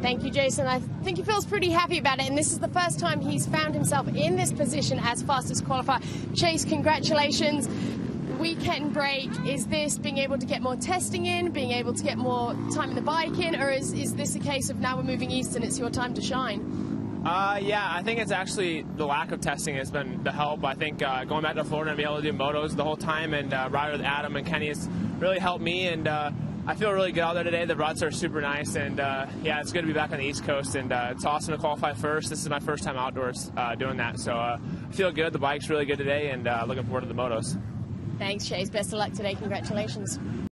Thank you, Jason. I think he feels pretty happy about it, and this is the first time he's found himself in this position as fastest qualifier. Chase, congratulations. Weekend break, is this being able to get more testing in, being able to get more time in the bike in, or is, is this a case of now we're moving east and it's your time to shine? Uh, yeah, I think it's actually the lack of testing has been the help. I think uh, going back to Florida and being able to do motos the whole time and uh, ride with Adam and Kenny has really helped me. And uh, I feel really good out there today. The ruts are super nice, and uh, yeah, it's good to be back on the East Coast, and uh, it's awesome to qualify first. This is my first time outdoors uh, doing that, so uh, I feel good. The bike's really good today, and uh, looking forward to the motos. Thanks, Chase. Best of luck today. Congratulations.